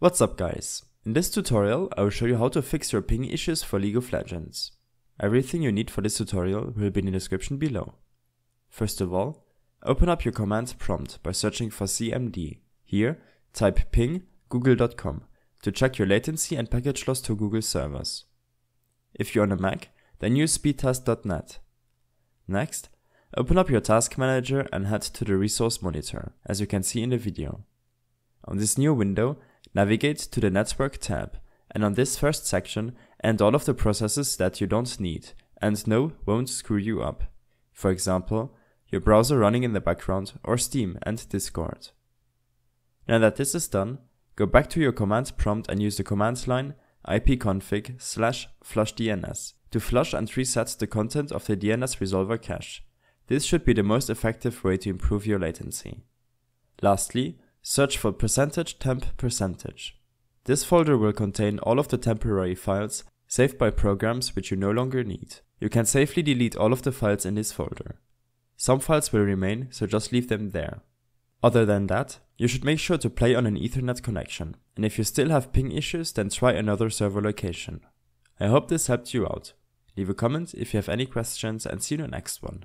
What's up guys? In this tutorial I will show you how to fix your ping issues for League of Legends. Everything you need for this tutorial will be in the description below. First of all, open up your command prompt by searching for cmd. Here, type ping google.com to check your latency and package loss to Google servers. If you're on a Mac, then use speedtest.net. Next, open up your task manager and head to the resource monitor, as you can see in the video. On this new window, Navigate to the Network tab, and on this first section, end all of the processes that you don't need and know won't screw you up. For example, your browser running in the background or Steam and Discord. Now that this is done, go back to your command prompt and use the command line ipconfig slash flushdns to flush and reset the content of the DNS resolver cache. This should be the most effective way to improve your latency. Lastly, Search for percentage temp percentage. This folder will contain all of the temporary files saved by programs which you no longer need. You can safely delete all of the files in this folder. Some files will remain, so just leave them there. Other than that, you should make sure to play on an Ethernet connection, and if you still have ping issues then try another server location. I hope this helped you out. Leave a comment if you have any questions and see you in the next one.